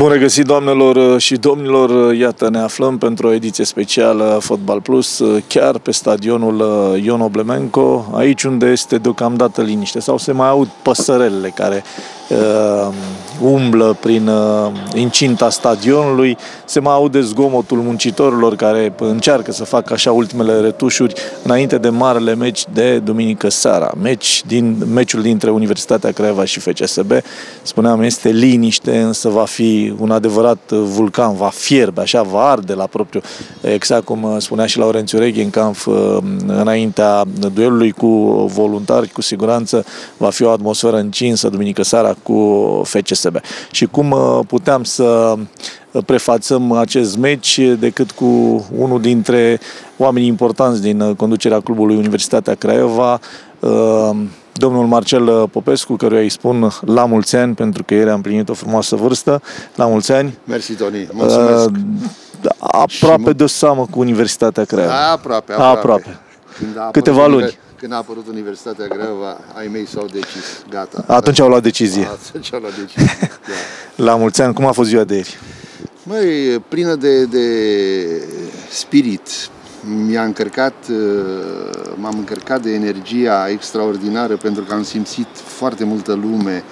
Bun regăsit, doamnelor și domnilor! Iată, ne aflăm pentru o ediție specială Fotbal Plus, chiar pe stadionul Ion Oblemenco, aici unde este deocamdată liniște, sau se mai aud păsărelele care uh, umblă prin uh, incinta stadionului, se mai aude zgomotul muncitorilor care încearcă să facă așa ultimele retușuri înainte de marele meci de duminică seara. Meci din, meciul dintre Universitatea Craiova și FCSB. Spuneam, este liniște, însă va fi un adevărat vulcan, va fierbe, așa, va arde la propriu, exact cum uh, spunea și Laurențiu Reghi în camp uh, înaintea duelului cu voluntari, cu siguranță va fi o atmosferă încinsă duminică seara cu FCSB. Și cum uh, puteam să prefațăm acest meci decât cu unul dintre oamenii importanți din conducerea clubului Universitatea Craiova, domnul Marcel Popescu, căruia îi spun la mulți ani, pentru că ieri a împlinit o frumoasă vârstă. La mulți ani. Mersi, Toni. Mulțumesc. Uh, aproape de seamă cu Universitatea Craiova. Aproape, aproape. aproape. Când a Câteva luni. Când a apărut Universitatea Craiova, ai mei s-au decis. Gata. Atunci au luat decizie. Atunci au luat decizie. da. La mulți ani. Cum a fost ziua de ieri? Măi, plină de, de spirit, mi-a încărcat, uh, m-am încărcat de energia extraordinară pentru că am simțit foarte multă lume.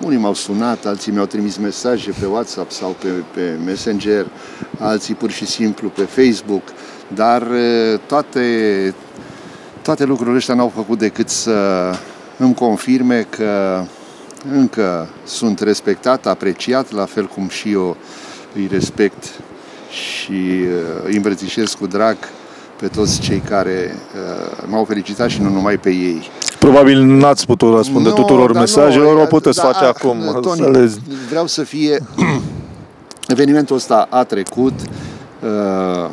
Unii m-au sunat, alții mi-au trimis mesaje pe WhatsApp sau pe, pe Messenger, alții pur și simplu pe Facebook, dar uh, toate, toate lucrurile astea n-au făcut decât să îmi confirme că încă sunt respectat, apreciat, la fel cum și eu îi respect și uh, îi îmbrățișez cu drag pe toți cei care uh, m-au felicitat și nu numai pe ei. Probabil n-ați putut răspunde no, tuturor mesajelor, nu, o puteți da, face da, acum. Tony, să le... vreau să fie... Evenimentul ăsta a trecut, uh,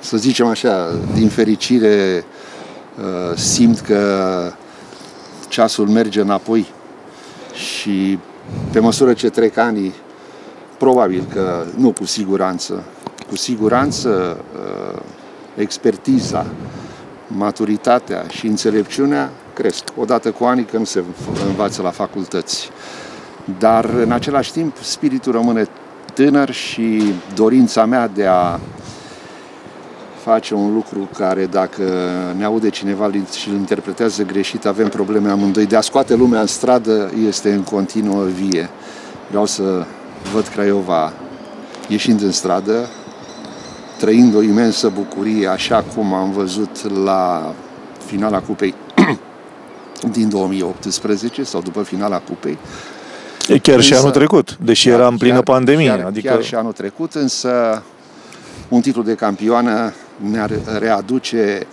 să zicem așa, din fericire uh, simt că ceasul merge înapoi și pe măsură ce trec ani, probabil că, nu cu siguranță, cu siguranță uh, expertiza, maturitatea și înțelepciunea cresc. Odată cu anii că nu se învață la facultăți. Dar în același timp spiritul rămâne tânăr și dorința mea de a face un lucru care dacă ne aude cineva și îl interpretează greșit, avem probleme amândoi. De a scoate lumea în stradă este în continuă vie. Vreau să văd Craiova ieșind în stradă, trăind o imensă bucurie, așa cum am văzut la finala cupei din 2018 sau după finala cupei. E chiar însă, și anul trecut, deși chiar, era în plină chiar, pandemie. Chiar, adică... chiar și anul trecut, însă un titlu de campioană ne-ar readuce eh,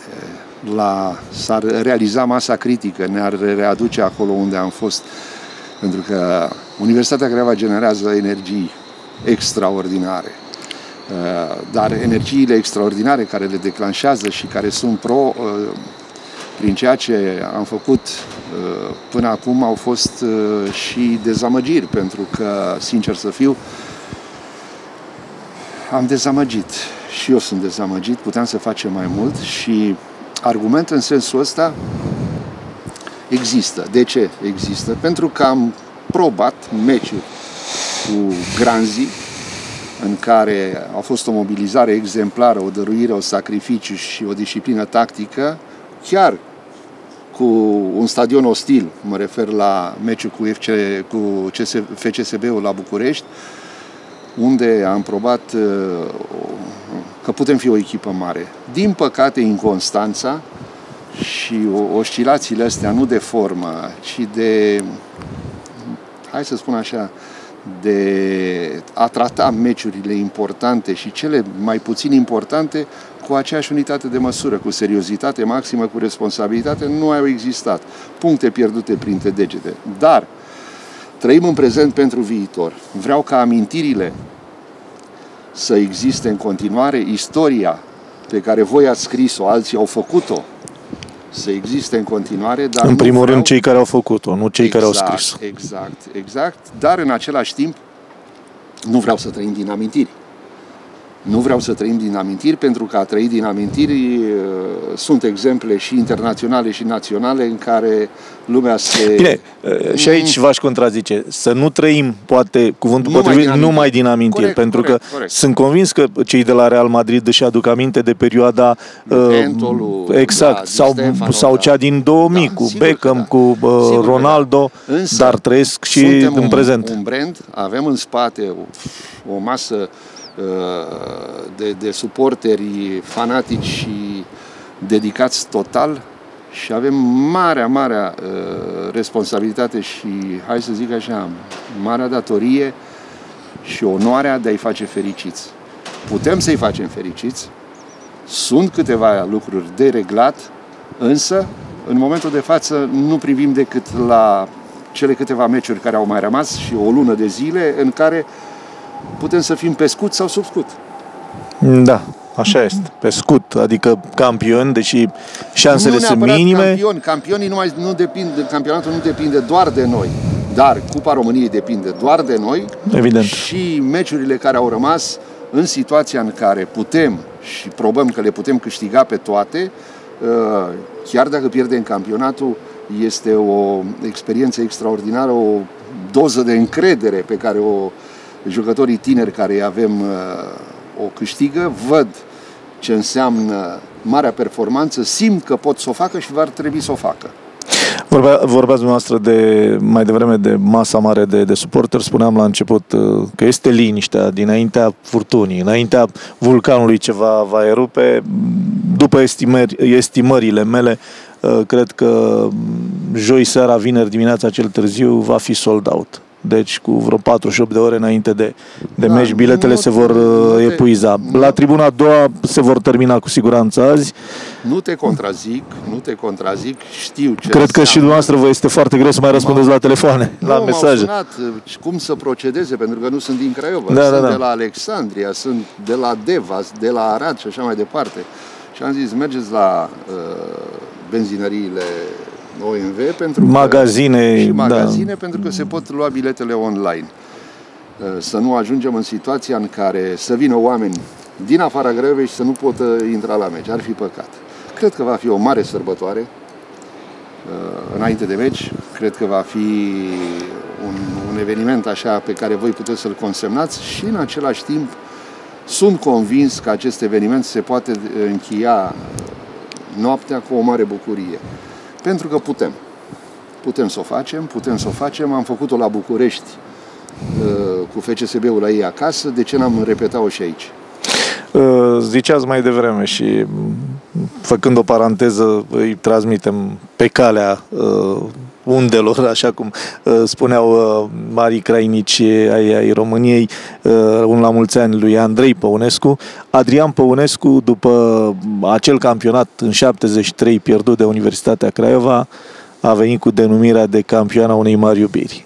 la, s-ar realiza masa critică, ne-ar readuce acolo unde am fost, pentru că Universitatea Craiova generează energii extraordinare. Uh, dar energiile extraordinare care le declanșează și care sunt pro uh, prin ceea ce am făcut uh, până acum au fost și dezamăgiri, pentru că, sincer să fiu, am dezamăgit și eu sunt dezamăgit, puteam să facem mai mult și argument în sensul ăsta există. De ce există? Pentru că am probat meciul cu Granzi, în care a fost o mobilizare exemplară, o dăruire, o sacrificiu și o disciplină tactică, chiar cu un stadion ostil, mă refer la meciul cu, FC, cu CS, FCSB-ul la București, unde am probat uh, că putem fi o echipă mare. Din păcate, inconstanța și oscilațiile astea, nu de formă, ci de, hai să spun așa, de a trata meciurile importante și cele mai puțin importante cu aceeași unitate de măsură, cu seriozitate maximă, cu responsabilitate, nu au existat. Puncte pierdute printre degete. Dar trăim în prezent pentru viitor. Vreau ca amintirile să existe în continuare, istoria pe care voi ați scris-o, alții au făcut-o, să existe în continuare. Dar în primul vreau... rând cei care au făcut-o, nu cei exact, care au exact, scris. Exact, exact. Dar în același timp nu vreau să trăim din amintiri. Nu vreau să trăim din amintiri, pentru că a trăi din amintiri uh, sunt exemple și internaționale și naționale în care lumea se... Bine, uh, și aici v-aș contrazice. Să nu trăim, poate, cuvântul Numai potrivit, din amintiri. numai din amintiri. Corect, pentru corect, că corect. sunt convins că cei de la Real Madrid își aduc aminte de perioada uh, Ventolu, exact, da, Di sau, Stefano, sau da. cea din 2000 Da, cu sigur că Beckham, da. cu uh, Sigur că Ronaldo, da. Însă, dar trăiesc și Suntem în un, prezent. un brand, avem în spate o, o masă uh, de, de suporteri fanatici și dedicați total și avem marea, marea uh, responsabilitate și, hai să zic așa, marea datorie și onoarea de a-i face fericiți. Putem să-i facem fericiți, sunt câteva lucruri de reglat, însă, în momentul de față, nu privim decât la cele câteva meciuri care au mai rămas și o lună de zile în care putem să fim pe scut sau sub scut. Da, așa este. Pe scut, adică campion, deși șansele nu sunt neapărat minime. campioni. Campionii nu mai, nu depind, campionatul nu depinde doar de noi, dar Cupa României depinde doar de noi Evident. și meciurile care au rămas în situația în care putem și probăm că le putem câștiga pe toate, uh, chiar dacă pierdem campionatul, este o experiență extraordinară, o doză de încredere pe care o jucătorii tineri care îi avem uh, o câștigă, văd ce înseamnă marea performanță, simt că pot să o facă și va trebui să o facă. Vorbea, vorbeați dumneavoastră de, mai devreme de masa mare de, de suporteri. Spuneam la început uh, că este liniștea dinaintea furtunii, înaintea vulcanului ce va, va erupe. După estimări, estimările mele, uh, cred că joi seara, vineri dimineața cel târziu va fi sold out. Deci cu vreo 48 de ore înainte de, de Da, meci, biletele nu- se vor nu uh, te- epuiza. nu- La tribuna a doua se vor termina cu siguranță azi. Nu te contrazic, nu te contrazic, știu ce Cred că și înseamnă. dumneavoastră vă este foarte greu să mai răspundeți la telefoane, Nu, la m-au mesaje. sunat uh, cum să procedeze, pentru că nu sunt din Craiova. Da, sunt da, da. de la Alexandria, sunt de la Devas, de la Arad și așa mai departe. Și am zis, mergeți la uh, benzinăriile OMV pentru că, Magazine, și da. magazine pentru că se pot lua biletele online. Uh, Să nu ajungem în situația în care să vină oameni din afara Craiovei și să nu pot intra la meci. Ar fi păcat. Cred că va fi o mare sărbătoare uh, înainte de meci. Cred că va fi un, un eveniment așa pe care voi puteți să-l consemnați și în același timp sunt convins că acest eveniment se poate încheia noaptea cu o mare bucurie. Pentru că putem. Putem să o facem, putem să o facem. Am făcut-o la București uh, cu FCSB-ul la ei acasă, de ce n-am repetat-o și aici? Uh, Ziceați mai devreme și m, făcând o paranteză îi transmitem pe calea uh, undelor, așa cum uh, spuneau uh, marii crainici ai, ai României, uh, un la mulți ani lui Andrei Păunescu. Adrian Păunescu, după acel campionat în 73 pierdut de Universitatea Craiova, a venit cu denumirea de campioana unei mari iubiri.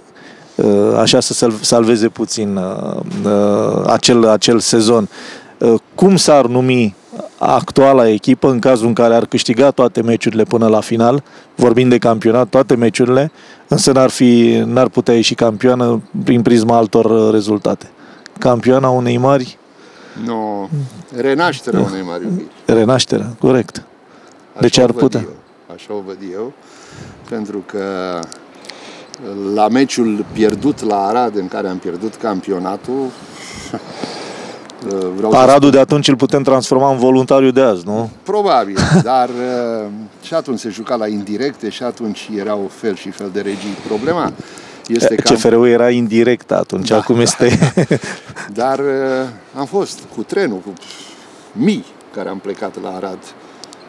Uh, așa să sal- salveze puțin uh, uh, acel, acel sezon. Uh, Cum s-ar numi actuala echipă în cazul în care ar câștiga toate meciurile până la final, vorbind de campionat, toate meciurile, însă n-ar, fi, n-ar putea ieși campioană prin prisma altor uh, rezultate. Campioana unei mari No, renașterea unei mari iubiri. renaștere, corect. Așa Deci o ar văd putea. Eu. Așa o văd eu, pentru că la meciul pierdut la Arad, în care am pierdut campionatul, vreau să Aradul de atunci îl putem transforma în voluntariu de azi, nu? Probabil, dar uh, și atunci se juca la indirecte și atunci erau fel și fel de regii. Problema este că am, CFR-ul era indirect atunci, Da, acum da, este... dar uh, am fost cu trenul, cu mii care am plecat la Arad.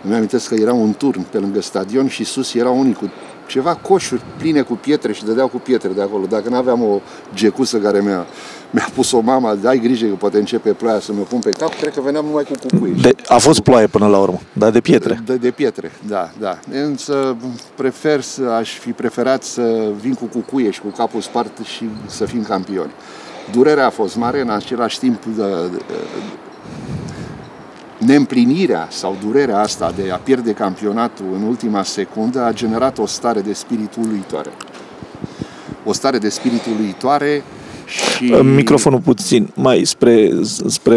Îmi amintesc că era un turn pe lângă stadion și sus era unii cu ceva coșuri pline cu pietre și dădeau cu pietre de acolo. Dacă nu aveam o gecusă care mi-a, mi-a pus-o mama, ai grijă că poate începe ploaia să mă pun pe cap, cred că veneam numai cu cucuie. de, a fost ploaie până la urmă, dar de pietre. De, de pietre, da, da. Însă prefer să aș fi preferat să vin cu cucuie și cu capul spart și să fim campioni. Durerea a fost mare, în același timp de, de, neîmplinirea sau durerea asta de a pierde campionatul în ultima secundă a generat o stare de spirit uluitoare. O stare de spirit uluitoare Și... Microfonul puțin, mai spre... spre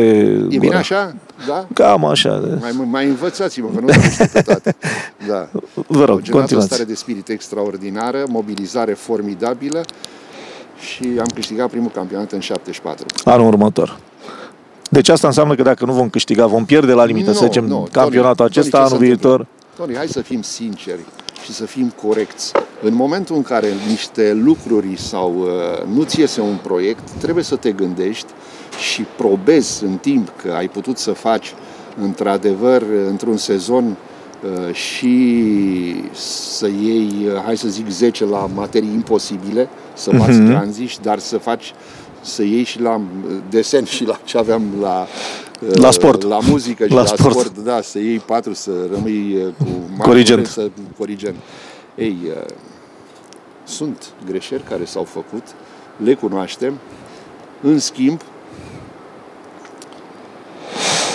E bine așa? Da? Cam așa. de- Mai, mai învățați-mă, că nu știu pe toate. Da. Vă rog, Au generat o stare continuați. de spirit extraordinară, mobilizare formidabilă și am câștigat primul campionat în 74. Anul următor. Deci asta înseamnă că dacă nu vom câștiga, vom pierde la limită, Nu, să zicem, nu, campionatul Tony, acesta, Tony, ce anul se întâmplă? Viitor. Tony, hai să fim sinceri și să fim corecți. În momentul în care niște lucruri sau uh, nu ți iese un proiect, trebuie să te gândești și probezi în timp că ai putut să faci într-adevăr într-un sezon uh, și să iei, uh, hai să zic, 10 la materii imposibile, să bați Mhm. tranziși, dar să faci să iei și la uh, desen și la ce aveam la uh, La sport. la muzică și La la, sport. sport. da, să iei patru, să rămâi uh, cu marginea, Corigent. Să, corigent. Ei, uh, sunt greșeli care s-au făcut, le cunoaștem, în schimb,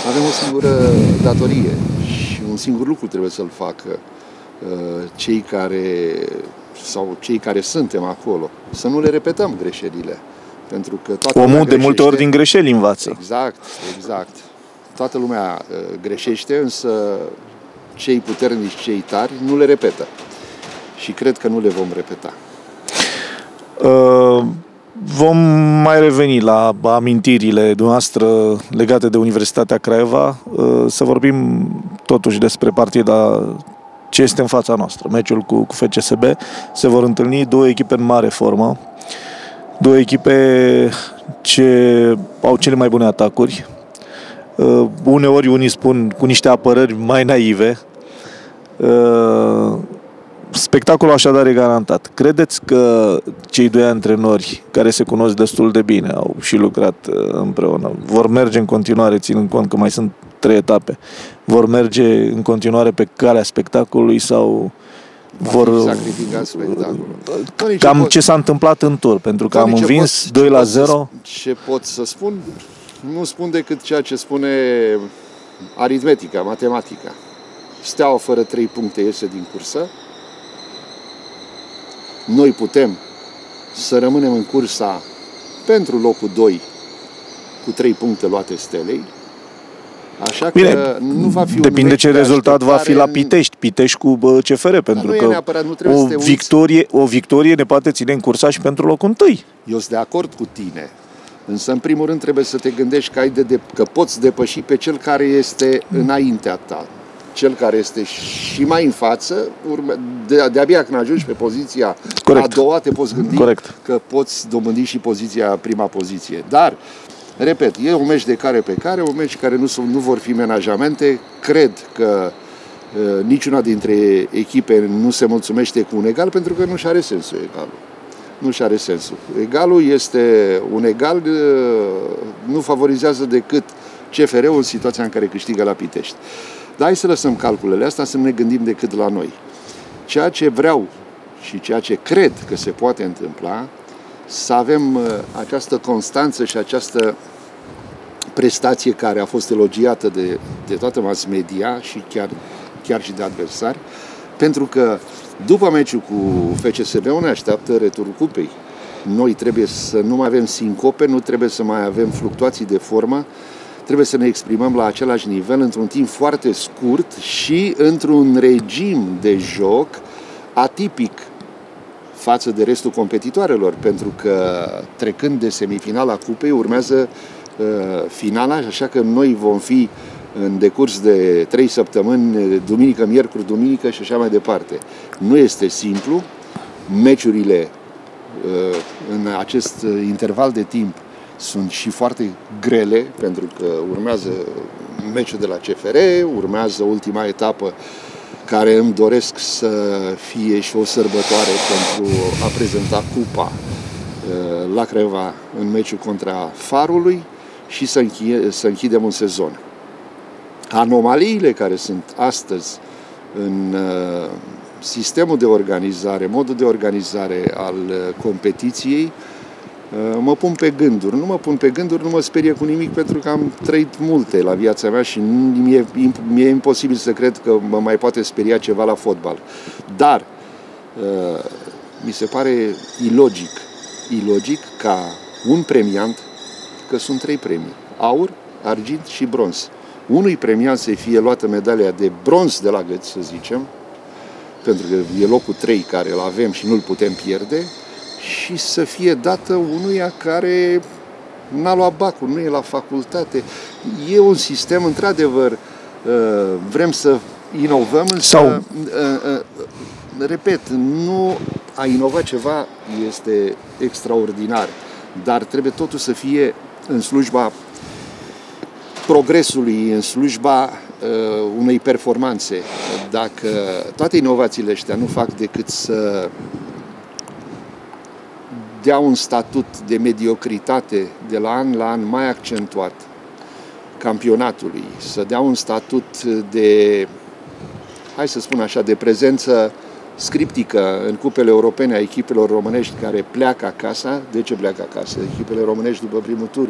avem o singură datorie și un singur lucru trebuie să-l facă uh, cei care sau cei care suntem acolo, să nu le repetăm greșelile. Pentru că toată lumea Omul de multe ori greșește. din greșeli învață. Exact, exact. Toată lumea uh, greșește, însă cei puternici, cei tari, nu le repetă. Și cred că nu le vom repeta. Uh, Vom mai reveni la amintirile dumneavoastră legate de Universitatea Craiova, uh, să vorbim totuși despre partida ce este în fața noastră, meciul cu, cu FCSB. Se vor întâlni două echipe în mare formă, două echipe ce au cele mai bune atacuri. Uh, Uneori unii spun cu niște apărări mai naive. Uh, Spectacolul așadar e garantat. Credeți că cei doi antrenori care se cunosc destul de bine, au și lucrat uh, împreună, vor merge în continuare, ținând cont că mai sunt trei etape, vor merge în continuare pe calea spectacolului sau Va vor... fi sacrificat spectacolul. Tony, ce Cam pot- ce s-a întâmplat în tur, pentru că Tony, am ce învins pot- 2 ce la pot să 0. sp- Ce pot să spun? Nu spun decât ceea ce spune aritmetica, matematica. Steaua fără trei puncte iese din cursă. Noi putem să rămânem în cursa pentru locul 2 cu trei puncte luate stelei. Așa Bine, că nu va fi un depinde meci ce de rezultat va fi la așteptare în- Pitești, Pitești cu bă, CFR, pentru nu e că neapărat, nu trebuie o să te uiți. victorie, o victorie ne poate ține în cursa și pentru locul întâi. Eu sunt de acord cu tine. Însă, în primul rând, trebuie să te gândești că, ai de, de, că poți depăși pe cel care este înaintea ta. Cel care este și mai în față, urme, de, de-abia când ajungi pe poziția Corect. a doua, te poți gândi Corect. că poți dobândi și poziția, prima poziție. Dar, repet, e un meci de care pe care, un meci care nu, sunt, nu vor fi menajamente. Cred că uh, niciuna dintre echipe nu se mulțumește cu un egal pentru că nu și are sensul egalul nu și are sensul. Egalul este un egal, uh, nu favorizează decât CFR-ul în situația în care câștigă la Pitești. Dar hai să lăsăm calculele astea, să nu ne gândim decât la noi. Ceea ce vreau și ceea ce cred că se poate întâmpla, să avem uh, această constanță și această prestație care a fost elogiată de, de toată mass media și chiar, chiar și de adversari, pentru că după meciul cu FCSB ne așteaptă returul cupei. Noi trebuie să nu mai avem sincope, nu trebuie să mai avem fluctuații de formă, trebuie să ne exprimăm la același nivel într-un timp foarte scurt și într-un regim de joc atipic față de restul competitoarelor, pentru că trecând de semifinala cupei urmează uh, finala, așa că noi vom fi în decurs de trei săptămâni, duminică, miercuri, duminică și așa mai departe. Nu este simplu, meciurile uh, în acest uh, interval de timp sunt și foarte grele, pentru că urmează meciul de la CFR, urmează ultima etapă care îmi doresc să fie și o sărbătoare pentru a prezenta cupa uh, la Creva în meciul contra Farului și să, închie, să închidem un sezon. Anomaliile care sunt astăzi în uh, sistemul de organizare, modul de organizare al uh, competiției, uh, mă pun pe gânduri. Nu mă pun pe gânduri, nu mă sperie cu nimic pentru că am trăit multe la viața mea și mi-e, mi-e imposibil să cred că mă mai poate speria ceva la fotbal. Dar uh, mi se pare ilogic, ilogic ca un premiant, că sunt trei premii, aur, argint și bronz. Unui premiant să fie luată medalia de bronz de la gât, să zicem, pentru că e locul 3 care îl avem și nu-l putem pierde, și să fie dată unuia care n-a luat bacul, nu e la facultate. E un sistem, într-adevăr, uh, vrem să inovăm, însă, Sau... Uh, uh, repet, nu a inova ceva este extraordinar, dar trebuie totul să fie în slujba progresului, în slujba uh, unei performanțe. Dacă toate inovațiile astea nu fac decât să dea un statut de mediocritate de la an la an mai accentuat campionatului, să dea un statut de, hai să spun așa, de prezență scriptică în cupele europene a echipelor românești care pleacă acasă. De ce pleacă acasă? Echipele românești după primul tur.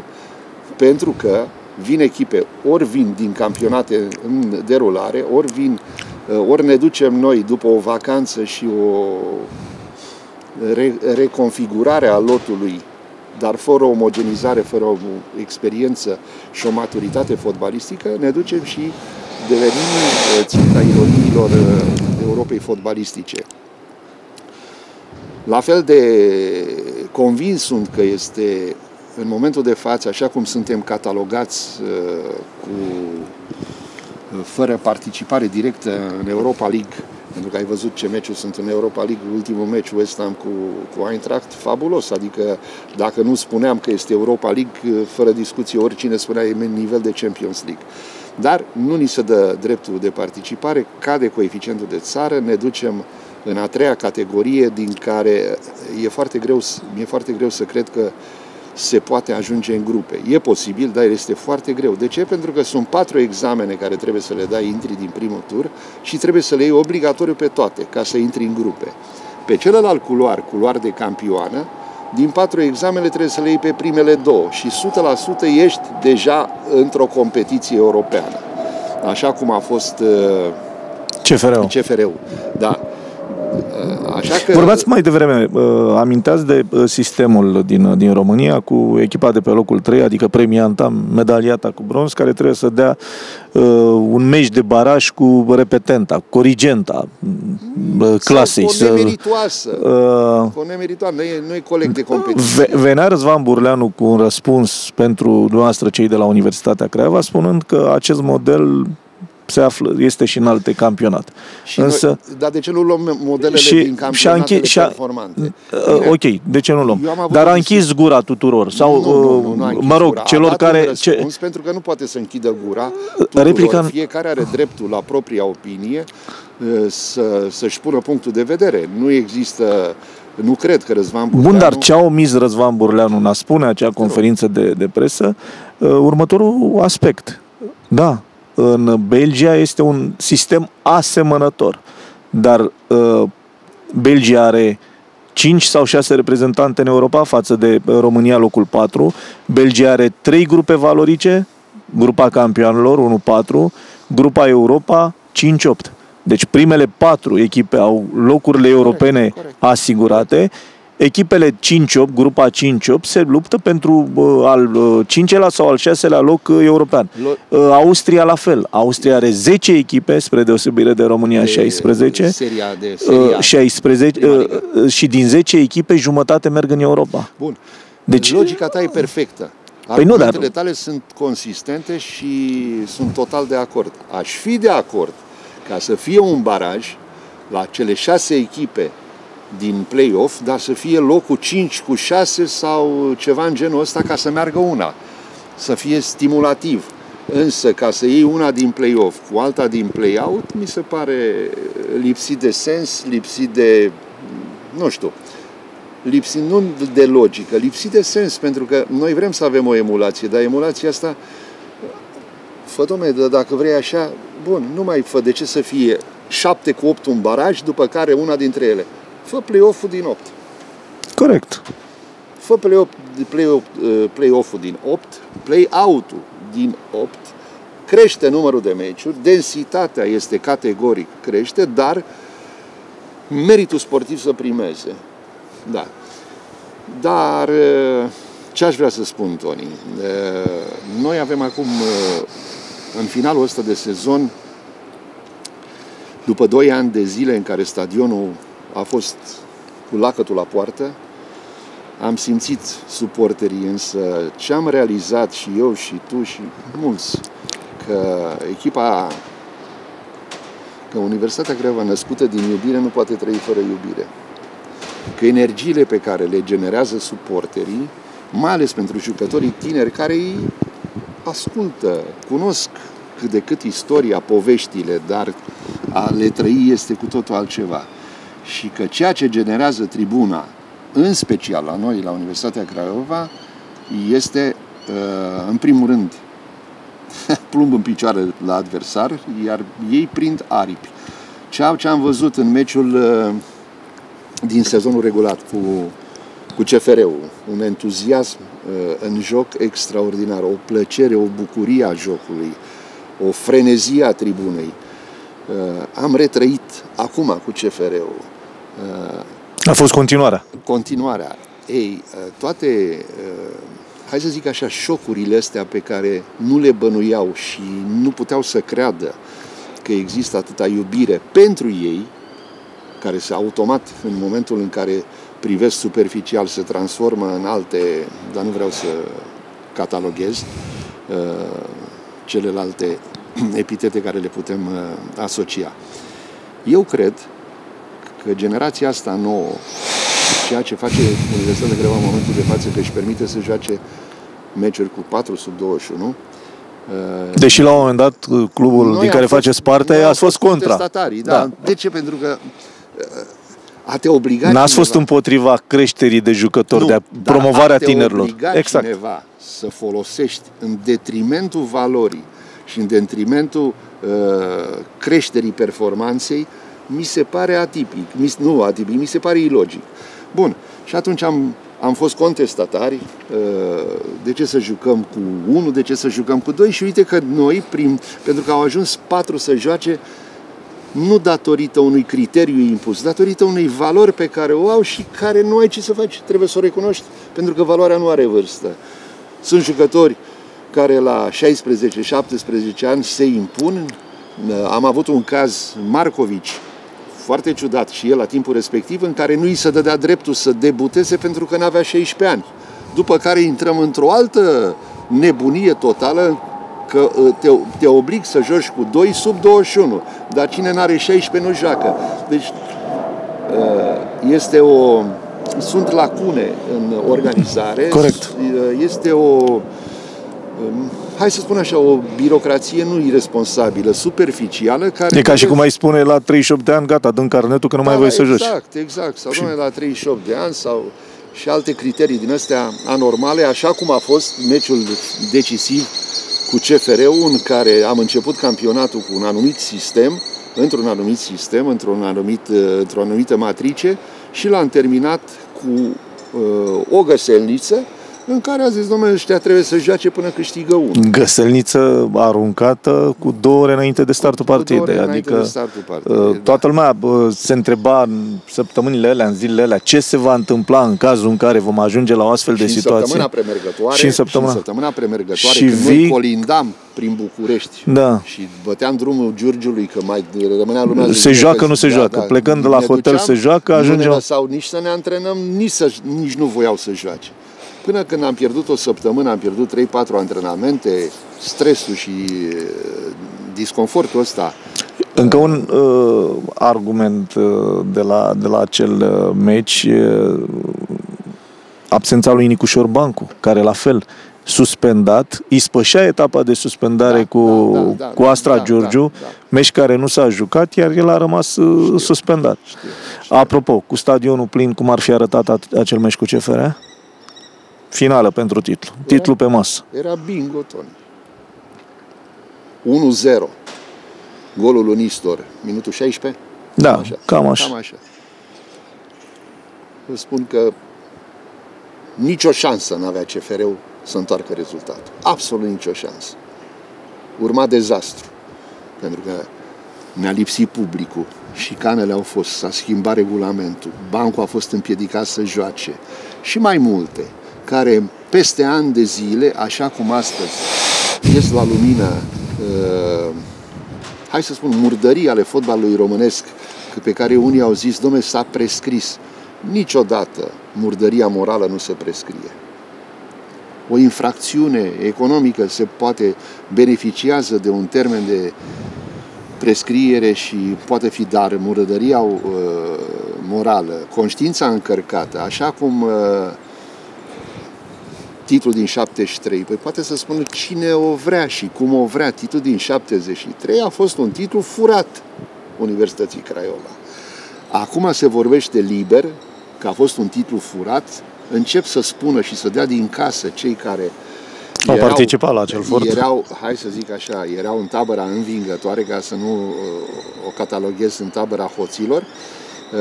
Pentru că vin echipe, ori vin din campionate în derulare, ori vin, ori ne ducem noi după o vacanță și o re- reconfigurare a lotului, dar fără o omogenizare, fără o experiență și o maturitate fotbalistică, ne ducem și devenim uh, ținta ironiilor uh, Europei fotbalistice. La fel de convins sunt că este în momentul de față, așa cum suntem catalogați uh, cu fără participare directă în Europa League, pentru că ai văzut ce meciuri sunt în Europa League, ultimul meci West Ham cu, cu Eintracht, fabulos. Adică dacă nu spuneam că este Europa League, fără discuție, oricine spunea e nivel de Champions League. Dar nu ni se dă dreptul de participare, cade coeficientul de țară, ne ducem în a treia categorie, din care e foarte greu, mi-e foarte greu să cred că se poate ajunge în grupe. E posibil, dar este foarte greu. De ce? Pentru că sunt patru examene care trebuie să le dai, intri din primul tur și trebuie să le iei obligatoriu pe toate, ca să intri în grupe. Pe celălalt culoar, culoar de campioană, din patru examene trebuie să le iei pe primele două și 100% ești deja într-o competiție europeană. Așa cum a fost uh, CFR-ul. CFR-ul. Da. Așa că... Vorbeați mai devreme, aminteați de sistemul din, din România cu echipa de pe locul 3, adică premianta, medaliata cu bronz, care trebuie să dea uh, un meci de baraj cu repetenta, corigenta, uh, clasei. Sau cu o nemeritoasă. Uh, cu o nemeritoasă, nu e, nu e coleg de competiție. Venea Răzvan Burleanu cu un răspuns pentru dumneavoastră cei de la Universitatea Craiova, spunând că acest model se află, este și în alte campionate. Și Însă, noi, dar de ce nu luăm modelele și, din campionatele și performante? Uh, ok, de ce nu luăm? Dar a închis gura tuturor? Sau, nu, nu, nu, nu mă rog, gura. celor care... Ce... pentru că nu poate să închidă gura tuturor. Replica... Fiecare are dreptul la propria opinie uh, să, să-și pună punctul de vedere. Nu există nu cred că Răzvan Burleanu... Bun, dar ce a omis Răzvan Burleanu în a spune acea conferință de, de presă? Uh, următorul aspect. Da, în Belgia este un sistem asemănător, dar uh, Belgia are 5 sau 6 reprezentante în Europa față de România locul 4. Belgia are 3 grupe valorice, grupa campionilor 1-4, grupa Europa 5-8. Deci primele patru echipe au locurile europene asigurate echipele 5-8, grupa 5-8, se luptă pentru uh, al uh, 5-lea sau al 6-lea loc uh, european. Uh, Austria la fel. Austria are 10 echipe, spre deosebire de România de 16. Seria de seria uh, 16 uh, uh, și din 10 echipe, jumătate merg în Europa. Bun. Deci, Logica ta e perfectă. Păi nu, dar... tale sunt consistente și sunt total de acord. Aș fi de acord ca să fie un baraj la cele șase echipe din play-off, dar să fie locul 5 cu 6 sau ceva în genul ăsta ca să meargă una. Să fie stimulativ. Însă, ca să iei una din play-off cu alta din play-out, mi se pare lipsit de sens, lipsit de, nu știu, lipsit nu de logică, lipsit de sens, pentru că noi vrem să avem o emulație, dar emulația asta, fă domne, dacă vrei așa, bun, nu mai fă, de ce să fie 7 cu 8 un baraj, după care una dintre ele Fă play-off-ul din 8. Corect. Fă play-off, play-off, uh, play-off-ul din 8, play-out-ul din 8, crește numărul de meciuri, densitatea este categoric crește, dar meritul sportiv să primeze. Da. Dar uh, Ce aș vrea să spun, Toni? Noi avem acum, în finalul ăsta de sezon, după 2 ani de zile în care stadionul a fost cu lacătul la poartă, am simțit suporterii, însă ce am realizat și eu și tu și mulți, că echipa, că Universitatea Craiova născută din iubire nu poate trăi fără iubire. Că energiile pe care le generează suporterii, mai ales pentru jucătorii tineri care îi ascultă, cunosc cât de cât istoria, poveștile, dar a le trăi este cu totul altceva. Și că ceea ce generează tribuna, în special la noi, la Universitatea Craiova, este, uh, în primul rând, plumb în picioare la adversar, iar ei prind aripi. Ceea ce am văzut în meciul uh, din sezonul regulat cu, cu CFR-ul, un entuziasm uh, în joc extraordinar, o plăcere, o bucurie a jocului, o frenezie a tribunei. Am retrăit acum cu CFR-ul a fost continuarea. Continuarea. Ei, uh, toate, uh, hai să zic așa, șocurile astea pe care nu le bănuiau și nu puteau să creadă că există atâta iubire pentru ei, care se automat în momentul în care privesc superficial se transformă în alte, dar nu vreau să cataloghez, uh, celelalte epitete care le putem asocia. Eu cred că generația asta nouă, ceea ce face Universitatea Greva în momentul de față, că își permite să joace meciuri cu 4 sub 21, uh, Deși la un moment dat uh, clubul din care faceți parte a fost contra. Da. da. De ce? Pentru că uh, a te obliga N-ați cineva... fost împotriva creșterii de jucători, nu, de promovarea a te tinerilor. Obliga exact. cineva să folosești în detrimentul valorii și în detrimentul uh, creșterii performanței mi se pare atipic, mi, nu atipic, mi se pare ilogic. Bun, și atunci am, am fost contestatari, uh, de ce să jucăm cu unul, de ce să jucăm cu doi și uite că noi, prim, pentru că au ajuns patru să joace, nu datorită unui criteriu impus, datorită unei valori pe care o au și care nu ai ce să faci, trebuie să o recunoști, pentru că valoarea nu are vârstă. Sunt jucători care la 16-17 ani se impun. Am avut un caz, Marcovici, foarte ciudat și el la timpul respectiv, în care nu îi se dădea dreptul să debuteze pentru că nu avea 16 ani. După care intrăm într-o altă nebunie totală că ă, te, te oblig să joci cu 2 sub 21, dar cine nu are 16 nu joacă. Deci ă, este o... sunt lacune în organizare. Corect. Ă, este o hai să spun așa, o birocrație nu irresponsabilă, superficială. Care e ca și cum ai spune la 38 de ani, gata, dăm carnetul că nu da, mai voi să exact, joci. Exact, exact. Sau și... la 38 de ani sau și alte criterii din astea anormale, așa cum a fost meciul decisiv cu CFR-ul, în care am început campionatul cu un anumit sistem, într-un anumit sistem, într-un anumit, într-o anumită matrice și l-am terminat cu uh, o găselniță în care a zis, domnule, ăștia trebuie să joace până câștigă unul. Găselniță aruncată cu două ore înainte de startul partidei. Adică de startul partidei, uh, toată lumea se întreba în săptămânile alea, în zilele alea, ce se va întâmpla în cazul în care vom ajunge la o astfel și de situație. Și în săptămâna premergătoare, și în săptămâna, și în săptămâna premergătoare, și când vii... noi colindam prin București da. și băteam drumul Giurgiului, că mai rămânea lumea... Se joacă, nu se da, joacă. Da, Plecând de la hotel duceam, se joacă, ajungem... Nu ne nici să ne antrenăm, nici, să, nici nu voiau să joace. Până când am pierdut o săptămână, am pierdut 3-4 antrenamente, stresul și disconfortul ăsta. Încă un uh, argument uh, de, la, de la acel uh, meci, uh, absența lui Nicu Șorbancu, care la fel suspendat, ispășea etapa de suspendare da, cu, da, da, da, cu Astra da, Giurgiu, da, da. meci care nu s-a jucat, iar el a rămas uh, știu, suspendat. Știu, știu. Apropo, cu stadionul plin, cum ar fi arătat acel meci cu CFR? Finală pentru titlu. Era, titlu pe masă. Era bingo, Tony. 1-0. Golul lui Nistor, minutul 16? Da, cam așa. Cam așa. Cam așa. Vă spun că nicio șansă n-avea CFR-ul să întoarcă rezultatul. Absolut nicio șansă. Urma dezastru. Pentru că ne-a lipsit publicul, și canele au fost, s-a schimbat regulamentul, bancul a fost împiedicat să joace și mai multe care peste ani de zile, așa cum astăzi ies la lumină, uh, hai să spun, murdării ale fotbalului românesc, pe care unii au zis, domnule, s-a prescris. Niciodată murdăria morală nu se prescrie. O infracțiune economică se poate beneficiază de un termen de prescriere și poate fi dar murdăria uh, morală, conștiința încărcată, așa cum uh, titlul din 73, păi poate să spună cine o vrea și cum o vrea. Titlul din 73 a fost un titlu furat Universității Craiova. Acum se vorbește liber că a fost un titlu furat, încep să spună și să dea din casă cei care au erau, participat la acel furt. Erau, hai să zic așa, erau în tabăra învingătoare, ca să nu uh, o cataloghez în tabăra hoților, uh,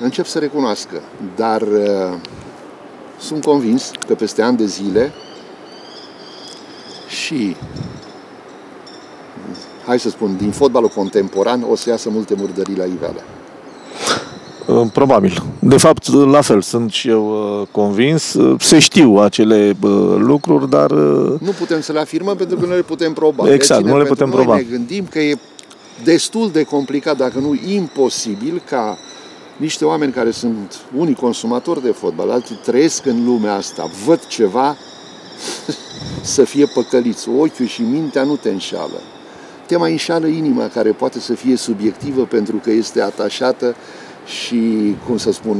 încep să recunoască. Dar uh, sunt convins că peste ani de zile și hai să spun, din fotbalul contemporan o să iasă multe murdării la iveală. Uh, probabil. De fapt, la fel, sunt și eu uh, convins. Se știu acele uh, lucruri, dar... Nu putem să le afirmăm pentru că nu le putem proba. Exact, nu le putem proba. ne gândim că e destul de complicat, dacă nu imposibil, ca niște oameni care sunt unii consumatori de fotbal, alții trăiesc în lumea asta, văd ceva, să fie păcăliți. Ochiul și mintea nu te înșală. Te mai înșală inima, care poate să fie subiectivă pentru că este atașată și, cum să spun,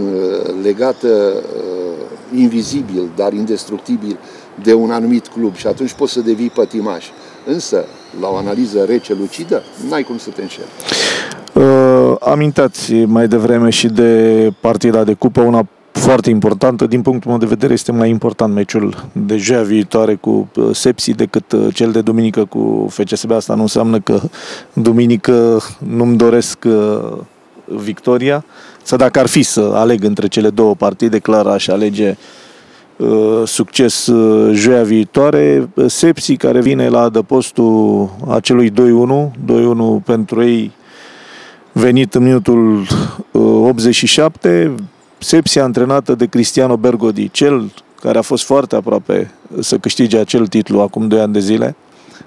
legată uh, invizibil, dar indestructibil de un anumit club și atunci poți să devii pătimaș. Însă, la o analiză rece, lucidă, n-ai cum să te înșeli. Uh, amintați mai devreme și de partida de cupă, una foarte importantă. Din punctul meu de vedere este mai important meciul de joia viitoare cu uh, Sepsi decât uh, cel de duminică cu FCSB. Asta nu înseamnă că duminică nu-mi doresc uh, victoria. Să dacă ar fi să aleg între cele două partide, clar aș alege succes joia viitoare. Sepsi care vine la adăpostul acelui 2-1, 2-1 pentru ei venit în minutul 87, Sepsia antrenată de Cristiano Bergodi, cel care a fost foarte aproape să câștige acel titlu acum 2 ani de zile,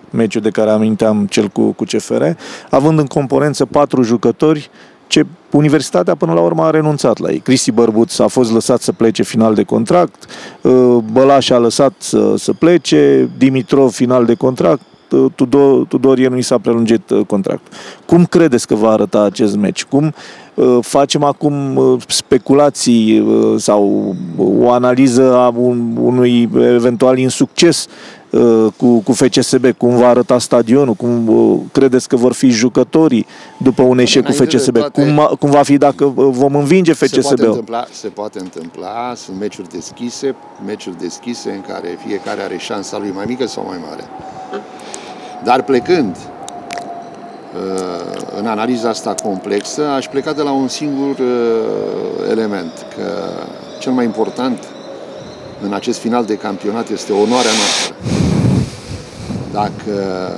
meciul de care aminteam cel cu, cu CFR, având în componență patru jucători ce Universitatea până la urmă a renunțat la ei. Cristi Bărbuț a fost lăsat să plece final de contract, uh, Bălaș a lăsat să, să plece, Dimitrov final de contract, uh, Tudor, Tudorie nu i s-a prelungit uh, contractul. Cum credeți că va arăta acest meci? Cum Uh, facem acum uh, speculații uh, sau o analiză a unui eventual insucces cu, cu FCSB, cum va arăta stadionul, cum credeți că vor fi jucătorii după un eșec cu FCSB, toate, cum, cum va fi dacă vom învinge FCSB? Se poate, întâmpla, se poate întâmpla, sunt meciuri deschise, meciuri deschise în care fiecare are șansa lui mai mică sau mai mare. Dar plecând Uh, în analiza asta complexă, aș pleca de la un singur uh, element, că cel mai important în acest final de campionat este onoarea noastră. Dacă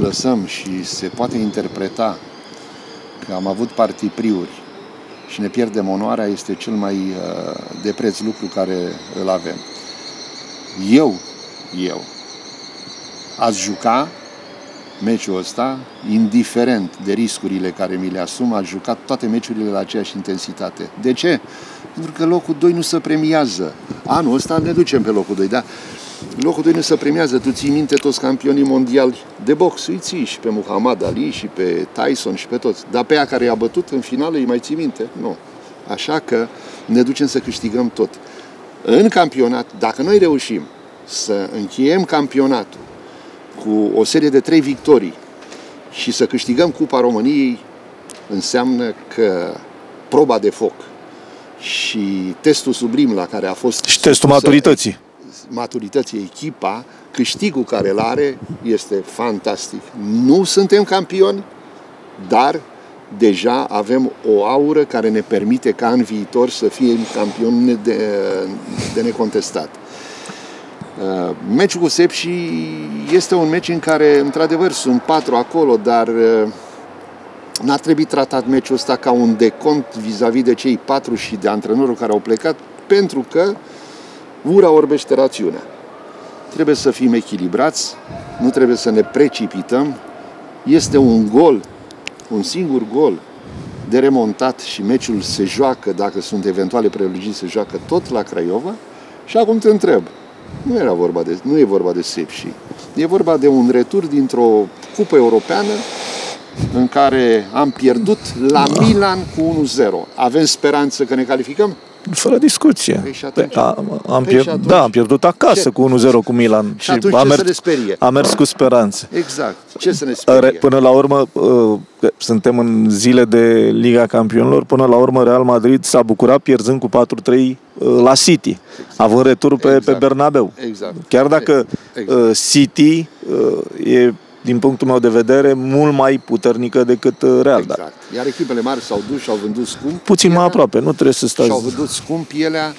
lăsăm și se poate interpreta că am avut partipriuri și ne pierdem onoarea, este cel mai uh, de preț lucru care îl avem. Eu, eu, ați juca meciul ăsta, indiferent de riscurile care mi le asum, a jucat toate meciurile la aceeași intensitate. De ce? Pentru că locul 2 nu se premiază. Anul ăsta ne ducem pe locul 2, dar locul 2 nu se premiază. Tu ții minte toți campionii mondiali de box, îi ții și pe Muhammad Ali și pe Tyson și pe toți. Dar pe aia care i-a bătut în final îi mai ții minte? Nu. Așa că ne ducem să câștigăm tot. În campionat, dacă noi reușim să încheiem campionatul cu o serie de trei victorii și să câștigăm Cupa României înseamnă că proba de foc și testul sublim la care a fost... Și testul maturității. Maturității echipa, câștigul care îl are este fantastic. Nu suntem campioni, dar deja avem o aură care ne permite ca în viitor să fim campioni de, de necontestat. Uh, meciul cu Sepsi este un meci în care, într-adevăr, sunt patru acolo, dar uh, n-ar trebui tratat meciul ăsta ca un decont vis-a-vis de cei patru și de antrenorul care au plecat, pentru că ura orbește rațiunea. Trebuie să fim echilibrați, nu trebuie să ne precipităm. Este un gol, un singur gol de remontat și meciul se joacă, dacă sunt eventuale prelungiri, se joacă tot la Craiova. Și acum te întreb, nu era vorba de, nu e vorba de Sepsi. E vorba de un retur dintr-o cupă europeană în care am pierdut la Milan cu 1-0. Avem speranță că ne calificăm? Fără discuție. Păi și atunci? Păi, a, am Păi pierd, și atunci? da, am pierdut acasă Ce? cu 1-0 cu Milan. Și atunci a ce mers, să ne sperie? a mers cu speranțe. Exact. Ce să ne Re- sperie? Până la urmă, uh, că suntem în zile de Liga Campionilor, până la urmă Real Madrid s-a bucurat pierzând cu 4-3 uh, la City, având retur pe, Exact. pe Bernabeu. Exact. Chiar dacă Exact. uh, City uh, e, din punctul meu de vedere, mult mai puternică decât uh, Real. Dar Exact. Iar echipele mari s-au dus și au vândut scump. puțin mai pielea aproape, nu trebuie să Și au stați... vândut scump pielea,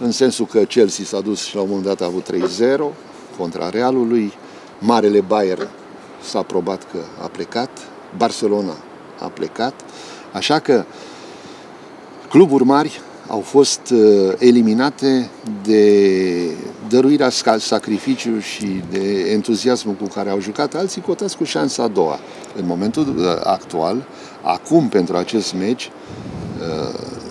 în sensul că Chelsea s-a dus și la un moment dat a avut 3-0 contra Realului. Marele Bayern s-a probat că a plecat. Barcelona a plecat. Așa că cluburi mari au fost uh, eliminate de dăruirea sca- sacrificiu și de entuziasmul cu care au jucat, alții cotați cu șansa a doua. În momentul uh, actual, acum pentru acest meci,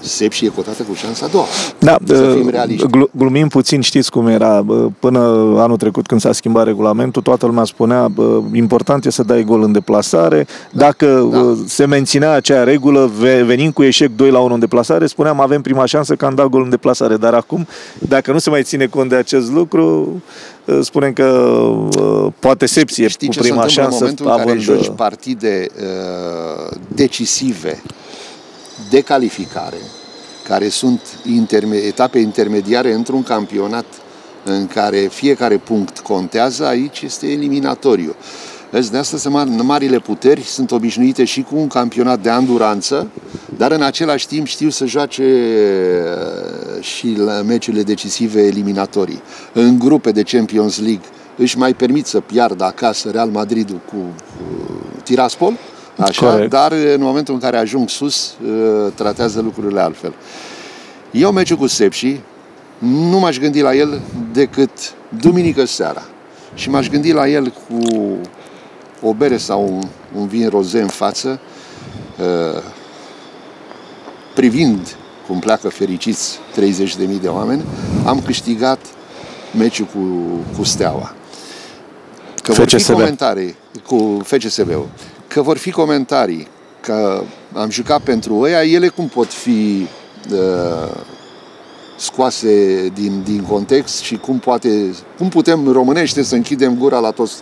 uh, Sepsi e cotată cu șansa a doua. Da, Să fim uh, realiști. glu- glumim puțin, știți cum era. bă, Până anul trecut, când s-a schimbat regulamentul, toată lumea spunea bă, important e să dai gol în deplasare. Dacă da. bă, se menținea acea regulă, ve- venind cu eșec 2 la 1 în deplasare, spuneam avem prima șansă că am dat gol în deplasare. Dar acum, dacă nu se mai ține cont de acest lucru, uh, spunem că uh, poate Sepsi e Știi cu ce se prima întâmplă șansă în momentul în care având... joci uh, partide uh, decisive de calificare, care sunt interme- etape intermediare într-un campionat în care fiecare punct contează, aici este eliminatoriu. Vezi, de asta se mar- marile puteri sunt obișnuite și cu un campionat de anduranță, dar în același timp știu să joace uh, și la meciurile decisive eliminatorii. În grupe de Champions League își mai permit să piardă acasă Real Madridul cu uh, Tiraspol, așa, Corect. dar în momentul în care ajung sus, uh, tratează lucrurile altfel. Eu meciul cu Sepsi nu m-aș gândi la el decât duminică seara. Și m-aș gândi la el cu o bere sau un, un vin roze în față, uh, privind cum pleacă fericiți 30.000 de oameni, am câștigat meciul cu, cu Steaua. Că vor fi FCSB. comentarii cu FCSB-ul, că vor fi comentarii că am jucat pentru ăia, ele cum pot fi uh, scoase din, din context și cum, poate, cum putem românește să închidem gura la toți,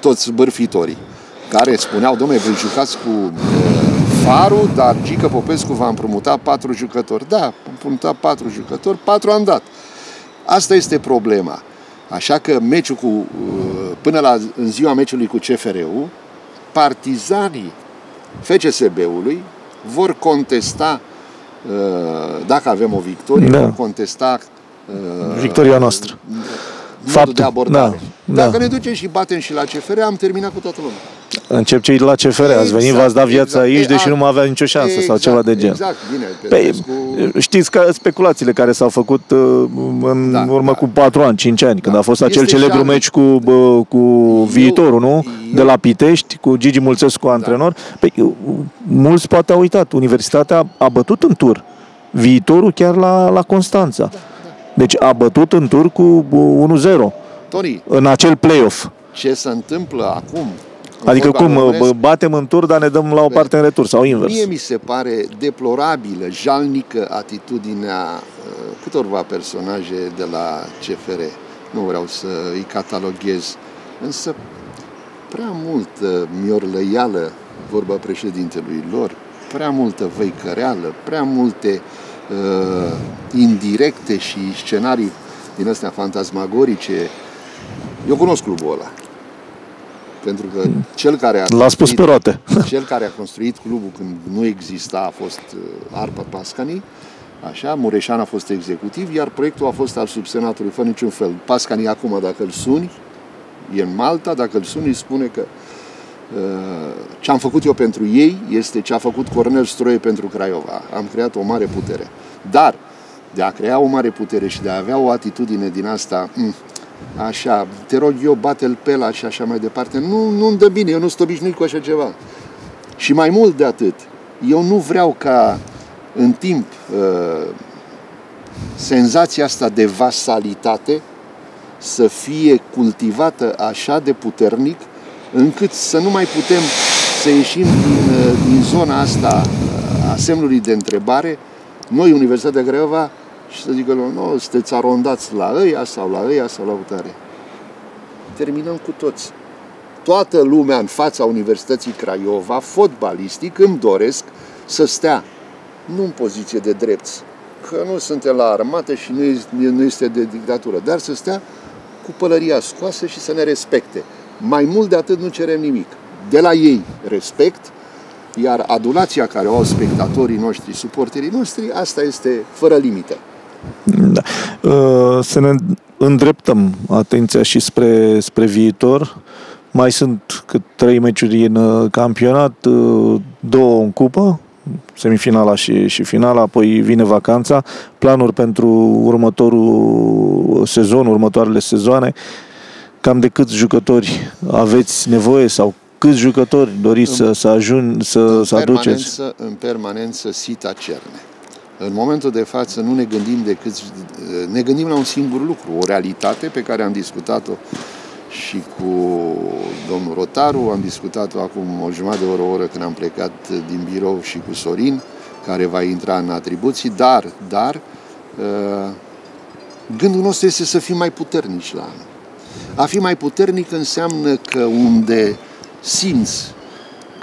toți bârfitorii care spuneau, domnule, voi jucați cu uh, Faru, dar Gică Popescu va împrumuta patru jucători. Da, am împrumutat patru jucători, patru am dat. Asta este problema. Așa că meciul cu, uh, până la în ziua meciului cu CFR-ul, partizanii FCSB-ului vor contesta uh, dacă avem o victorie, Da. vor contesta uh, Victoria noastră. Modul Faptul, de abordare. da, Dacă da. ne ducem și batem și la CFR, am terminat cu toată lumea. Încep cei de la CFR, ați venit, Exact, v-ați dat viața exact. aici, E, deși a- nu mai avea nicio șansă sau Exact, ceva de gen. Exact, bine. Păi, Petrescu- știți că speculațiile care s-au făcut uh, în Da, urmă da. cu 4 ani, 5 ani, când Da. a fost acel Este celebru jalnic. meci cu, bă, cu viitorul, nu? eu- De la Pitești, cu Gigi Mulțescu antrenor. Păi, uh, mulți poate au uitat. Universitatea a bătut în tur. Viitorul chiar la, la Constanța. Da, Deci a bătut în tur cu uh, 1-0 Tony, în acel play-off. ce se întâmplă acum? în Adică fotbal cum, românesc, bă, batem în tur, dar ne dăm la o parte în retur sau invers. Mie mi se pare deplorabilă, jalnică atitudinea uh, câtorva personaje de la CFR. Nu vreau să îi cataloghez, însă prea multă miorlăială, vorba președintelui lor, prea multă văicăreală, prea multe uh, indirecte și scenarii din astea fantasmagorice. Eu cunosc clubul ăla. Pentru că cel care a L-a spus pe construit- roate. cel care a construit clubul când nu exista a fost uh, Arpa Pascani, așa, Mureșan a fost executiv, iar proiectul a fost al subsenatului, fără niciun fel. Pascani acum, dacă îl suni, e în Malta, dacă îl suni, îi spune că uh, ce am făcut eu pentru ei este ce a făcut Cornel Stroie pentru Craiova. Am creat o mare putere. Dar de a crea o mare putere și de a avea o atitudine din asta, mm, așa, te rog eu, bate-l pe la și așa mai departe, nu, nu-mi dă bine, eu nu sunt obișnuit cu așa ceva. Și mai mult de atât, eu nu vreau ca în timp uh, senzația asta de vasalitate să fie cultivată așa de puternic încât să nu mai putem să ieșim din, uh, din zona asta uh, a semnului de întrebare, noi, Universitatea Craiova, și să zică, nu, sunteți arondați la ăia sau la ăia sau la utare. Terminăm cu toți. Toată lumea în fața Universității Craiova, fotbalistic, îmi doresc să stea nu în poziție de drepți, că nu suntem la armată și nu, nu este de dictatură, dar să stea cu pălăria scoasă și să ne respecte. Mai mult de atât nu cerem nimic. De la ei respect, iar adulația care o au spectatorii noștri, suporterii noștri, asta este fără limite. Da. Uh, să ne îndreptăm atenția și spre, spre viitor. Mai sunt cât trei meciuri în uh, campionat, uh, două în cupă, semifinala și, și finala, apoi vine vacanța, planuri pentru următorul sezon, următoarele sezoane, cam de câți jucători aveți nevoie sau câți jucători doriți în, să, să ajung, să, în să aduceți? În permanență sita cerne. În momentul de față nu ne gândim decât, ne gândim la un singur lucru, o realitate pe care am discutat-o și cu domnul Rotaru, am discutat-o acum o jumătate de oră, o oră când am plecat din birou și cu Sorin, care va intra în atribuții, dar, dar, uh, gândul nostru este să fim mai puternici la anul. A fi mai puternic înseamnă că unde simți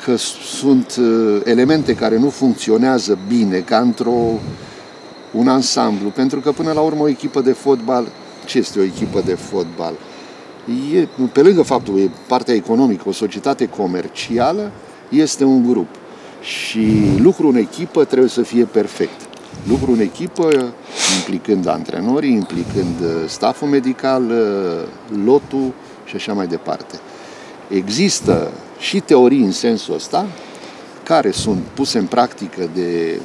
că sunt uh, elemente care nu funcționează bine, ca într-o un ansamblu, pentru că până la urmă o echipă de fotbal, ce este o echipă de fotbal? E, pe lângă faptul că e partea economică, o societate comercială, este un grup. Și lucrul în echipă trebuie să fie perfect. Lucrul în echipă, implicând antrenorii, implicând uh, staful medical, uh, lotul și așa mai departe. Există și teorii în sensul ăsta, care sunt puse în practică de,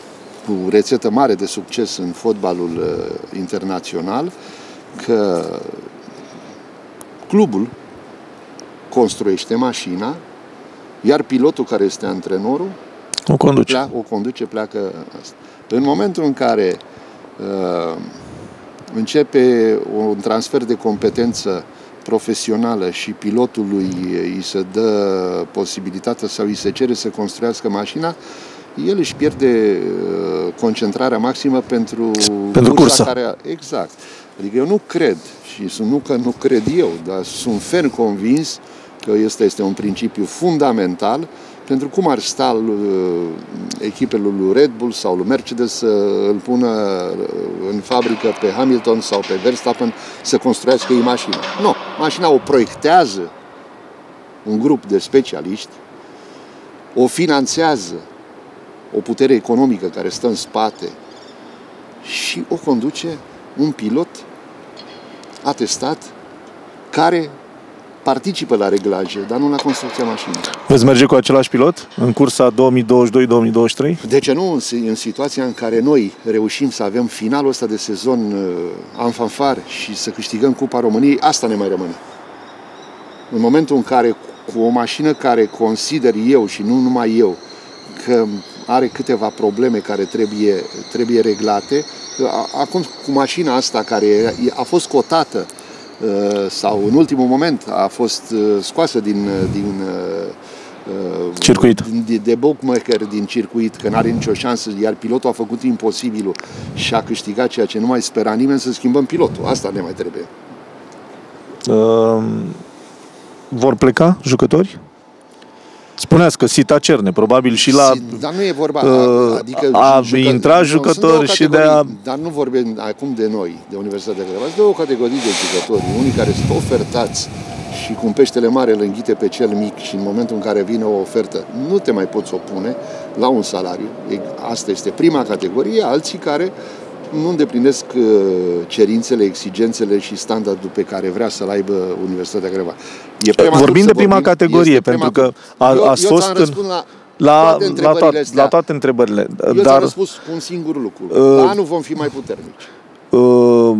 cu rețetă mare de succes în fotbalul uh, internațional, că clubul construiește mașina, iar pilotul care este antrenorul o conduce, pleacă, o conduce pleacă asta. În momentul în care uh, începe un transfer de competență profesională și pilotului îi se dă posibilitatea sau îi se cere să construiască mașina, el își pierde uh, concentrarea maximă pentru, pentru cursa. Care, exact. Adică eu nu cred, și nu că nu cred eu, dar sunt ferm convins că este, este un principiu fundamental pentru cum ar sta uh, echipele lui Red Bull sau lui Mercedes să îl pună uh, în fabrică pe Hamilton sau pe Verstappen să construiască ei mașina. Nu, mașina o proiectează un grup de specialiști, o finanțează o putere economică care stă în spate și o conduce un pilot atestat care participă la reglaje, dar nu la construcția mașinii. Veți merge cu același pilot în cursa 2022-2023? De ce nu? În situația în care noi reușim să avem finalul ăsta de sezon uh, în fanfar și să câștigăm Cupa României, asta ne mai rămâne. În momentul în care cu o mașină care consider eu și nu numai eu că are câteva probleme care trebuie, trebuie reglate, acum cu mașina asta care a fost cotată Uh, sau în ultimul moment a fost uh, scoasă din, uh, din circuit. De, de bookmaker din circuit, că nu are nicio șansă, iar pilotul a făcut imposibilul și a câștigat ceea ce nu mai spera nimeni să schimbăm pilotul. Asta ne mai trebuie. Uh, vor pleca jucători? Spuneați că Sita Cerne, probabil și la... Dar nu e vorba... Uh, adică a jucă, intrat jucători și de a... Dar nu vorbim acum de noi, de Universitatea Craiova, de o categorie de jucători, unii care sunt ofertați și cum peștele mare îl înghite pe cel mic și în momentul în care vine o ofertă, nu te mai poți opune la un salariu. Asta este prima categorie, alții care nu îndeplinesc uh, cerințele, exigențele și standardul pe care vrea să-l aibă Universitatea Craiova. E vorbim de prima vorbim, categorie, pentru că a, eu, a fost eu în... la La, toate la, întrebările toate, astea. la toate întrebările. Eu ți-am Dar răspuns cu un singur lucru. Uh, La anul vom fi mai puternici. uh,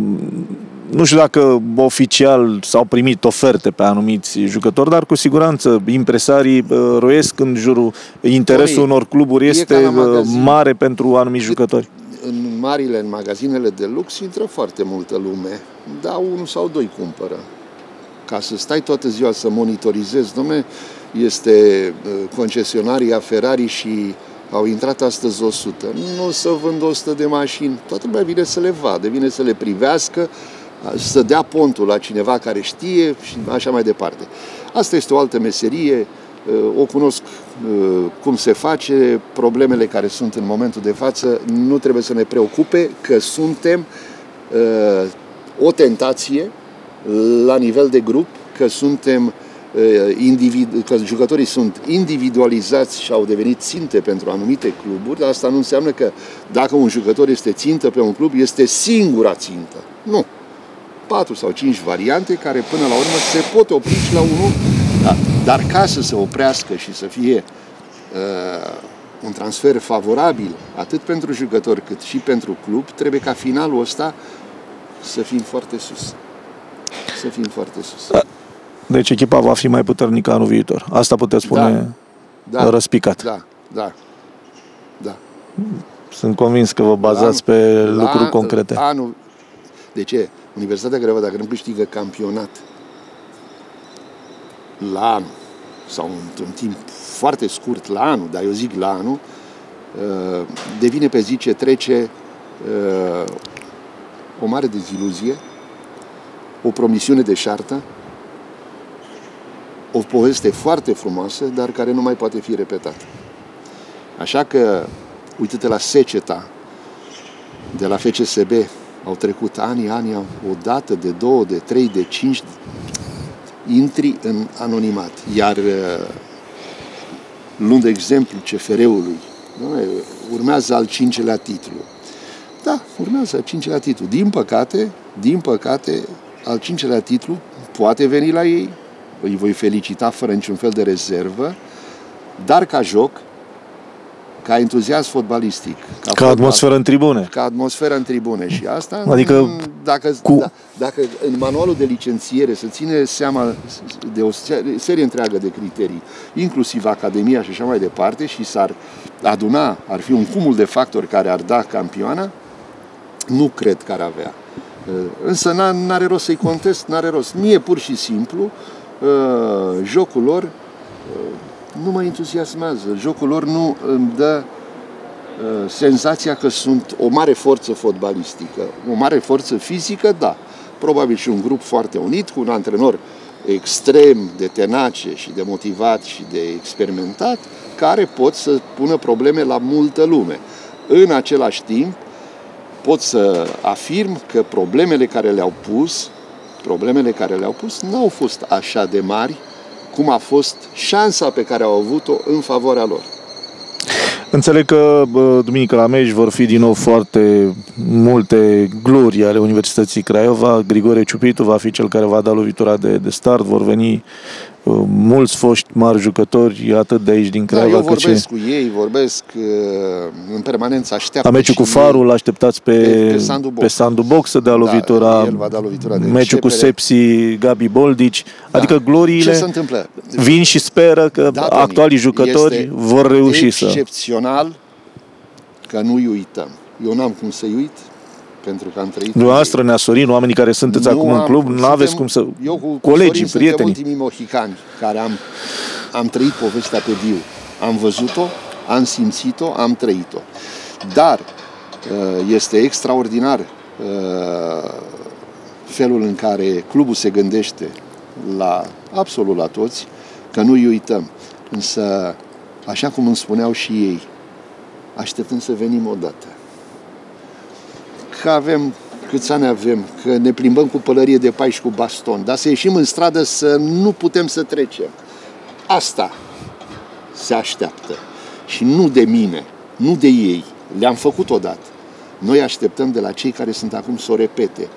nu știu dacă oficial s-au primit oferte pe anumiți jucători, dar cu siguranță impresarii uh, roiesc în jurul interesul Tony, unor cluburi e este ca la uh, magazin. mare pentru anumiți jucători. În marile, în magazinele de lux, intră foarte multă lume, dar unul sau doi cumpără. Ca să stai toată ziua să monitorizezi, domne, este uh, concesionaria Ferrari și au intrat astăzi 100. Nu o să vând 100 de mașini. Toată lumea vine să le vadă, vine să le privească, să dea pontul la cineva care știe și așa mai departe. Asta este o altă meserie, uh, o cunosc uh, cum se face, problemele care sunt în momentul de față nu trebuie să ne preocupe că suntem uh, o tentație la nivel de grup, că suntem uh, individ, că jucătorii sunt individualizați și au devenit ținte pentru anumite cluburi, dar asta nu înseamnă că dacă un jucător este țintă pe un club, este singura țintă. Nu. Patru sau cinci variante care până la urmă se pot opri și la unul, da, dar ca să se oprească și să fie uh, un transfer favorabil atât pentru jucător cât și pentru club, trebuie ca finalul ăsta să fim foarte sus. Să fim foarte sus. Deci echipa va fi mai puternică anul viitor. Asta puteți spune Da, răspicat. da, da, da. Sunt convins că vă bazați pe lucruri concrete. Anul, de ce? Universitatea Craiova, dacă nu câștigă campionat la anul, sau într-un timp foarte scurt la anul, dar eu zic la anul, uh, devine pe zi ce trece uh, o mare deziluzie, o promisiune de șartă, o poveste foarte frumoasă, dar care nu mai poate fi repetată. Așa că, uite-te la seceta de la FCSB, au trecut ani, ani, o dată, de două, de trei, de cinci, intri în anonimat. Iar uh, luând exemplu CFR-ului, doamne, urmează al cincelea titlu. Da, urmează al cincelea titlu. Din păcate, din păcate, al cincelea titlu poate veni la ei, îi voi felicita fără niciun fel de rezervă, dar ca joc, ca entuziasm fotbalistic. Ca fotbal, atmosferă în tribune. Ca atmosferă în tribune. Și asta, adică dacă, cu... da, dacă în manualul de licențiere se ține seama de o serie întreagă de criterii, inclusiv Academia și așa mai departe, și s-ar aduna, ar fi un cumul de factori care ar da campioana, nu cred că ar avea. Însă n-are rost să-i contest, n-are rost. Mie pur și simplu, jocul lor nu mă entuziasmează. Jocul lor nu îmi dă uh, senzația că sunt o mare forță fotbalistică. O mare forță fizică, da. Probabil și un grup foarte unit, cu un antrenor extrem de tenace și de motivat și de experimentat, care pot să pună probleme la multă lume. În același timp, pot să afirm că problemele care le-au pus, problemele care le-au pus, n-au fost așa de mari cum a fost șansa pe care au avut-o în favoarea lor. Înțeleg că bă, duminică la meci vor fi din nou foarte multe glorii ale Universității Craiova. Grigore Ciupitu va fi cel care va da lovitura de, de start. Vor veni uh, mulți foști mari jucători, atât de aici din Craiova. Da, eu vorbesc ce... cu ei, vorbesc uh, în permanență, așteaptă La meciul cu Farul așteptați pe, pe, pe, Sandu Box. pe Sandu Box să dea lovitura. Da, el va da lovitura de Meciul începere. cu Sepsi, Gabi Boldici. Da. Adică gloriile Ce se întâmplă? vin și speră că da, actualii jucători este vor reuși să... excepțional că nu-i uităm. Eu n-am cum să-i uit, pentru că am trăit... Dumneavoastră, Nea Sorin, oamenii care sunteți nu acum am, în club, nu aveți cum să... Eu cu Colegii, Sorin prietenii. ultimii mohicani care am, am trăit povestea pe viu. Am văzut-o, am simțit-o, am trăit-o. Dar uh, este extraordinar uh, felul în care clubul se gândește la absolut la toți, că nu-i uităm. Însă, așa cum îmi spuneau și ei, așteptăm să venim odată. Că avem câți ani avem, că ne plimbăm cu pălărie de pai și cu baston, dar să ieșim în stradă să nu putem să trecem. Asta se așteaptă. Și nu de mine, nu de ei. Le-am făcut odată. Noi așteptăm de la cei care sunt acum să o repete.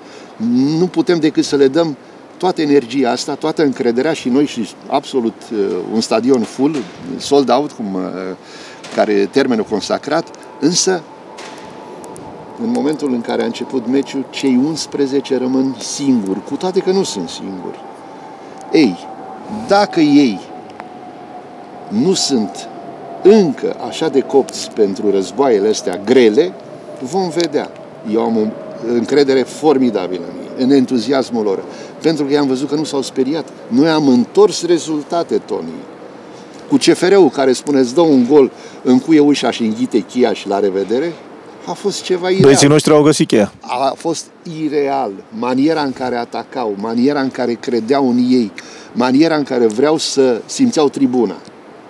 Nu putem decât să le dăm toată energia asta, toată încrederea și noi și absolut uh, un stadion full, sold out, cum, uh, care termenul consacrat, însă în momentul în care a început meciul, cei 11 rămân singuri, cu toate că nu sunt singuri. Ei, dacă ei nu sunt încă așa de copți pentru războaiele astea grele, vom vedea. Eu am o încredere formidabilă în ei, în entuziasmul lor. Pentru că i-am văzut că nu s-au speriat. Noi am întors rezultate, Tony. Cu CFR-ul care spune, îți dă un gol, încuie ușa și înghite chia și la revedere, a fost ceva ireal. Băieții noștri au găsit cheia. A fost ireal. Maniera în care atacau, maniera în care credeau în ei, maniera în care vreau să simțeau tribuna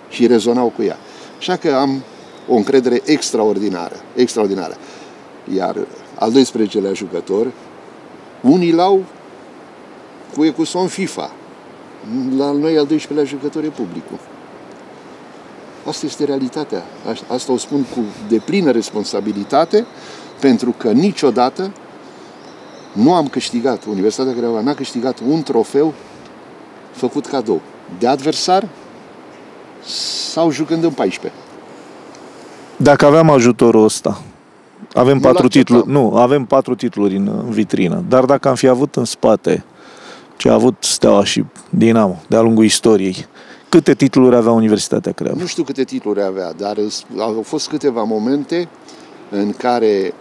și rezonau cu ea. Așa că am o încredere extraordinară, extraordinară. Iar al 12-lea jucător, unii l-au cu Ecuson FIFA. La noi al 12-lea jucător e publicul. Asta este realitatea. Asta o spun cu deplină responsabilitate, pentru că niciodată nu am câștigat, Universitatea Craiova n-a câștigat un trofeu făcut cadou de adversar sau jucând în 14. Dacă aveam ajutorul ăsta, avem nu patru titluri, nu, avem patru titluri în vitrină, dar dacă am fi avut în spate ce a avut Steaua și Dinamo de-a lungul istoriei, câte titluri avea Universitatea Craiova? Nu știu câte titluri avea, dar au fost câteva momente în care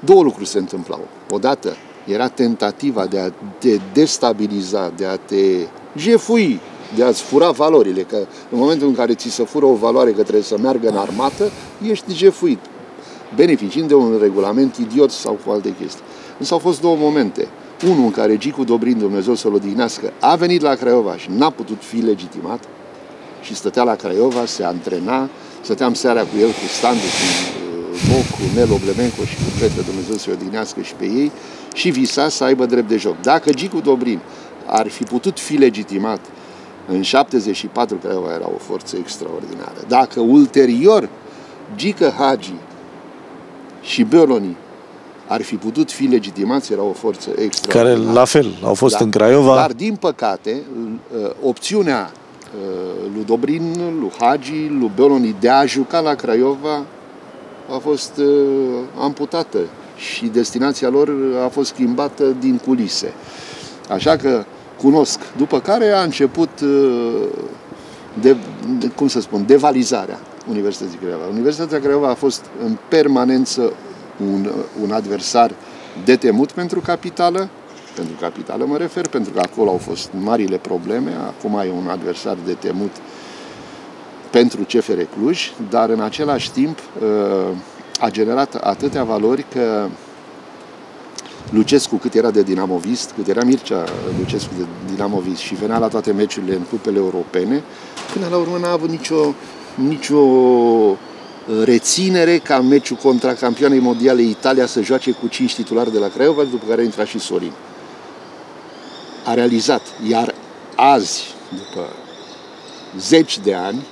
două lucruri se întâmplau. Odată era tentativa de a te destabiliza, de a te jefui, de a-ți fura valorile, că în momentul în care ți se fură o valoare că trebuie să meargă în armată, ești jefuit, beneficiind de un regulament idiot sau cu alte chestii. Însă au fost două momente. Unul în care Gicu Dobrin, Dumnezeu să-l odihnească, a venit la Craiova și n-a putut fi legitimat și stătea la Craiova, se antrena, stăteam seara cu el, cu Standu, cu Boc, cu Nelo Blemenco și cu Petre, Dumnezeu să-i odihnească și pe ei, și visa să aibă drept de joc. Dacă Gicu Dobrin ar fi putut fi legitimat în 74 Craiova era o forță extraordinară. Dacă ulterior Gică Hagi și Beoloni ar fi putut fi legitimați, era o forță extraordinară. Care, la fel, au fost da. în Craiova. Dar, din păcate, uh, opțiunea uh, lui Dobrin, lui Hagi, lui Beoloni de a juca la Craiova a fost uh, amputată și destinația lor a fost schimbată din culise. Așa că cunosc. După care a început, uh, de, de, cum să spun, devalizarea Universității Craiova. Universitatea Craiova a fost în permanență un, un adversar de temut pentru capitală, pentru capitală mă refer, pentru că acolo au fost marile probleme, acum e un adversar de temut pentru CFR Cluj, dar în același timp uh, a generat atâtea valori că Lucescu cât era de dinamovist, cât era Mircea Lucescu de dinamovist și venea la toate meciurile în cupele europene, până la urmă n-a avut nicio, nicio uh, reținere ca meciul contra campioanei mondiale Italia să joace cu cinci titulari de la Craiova, după care a intrat și Sorin. A realizat, iar azi, după zeci de ani,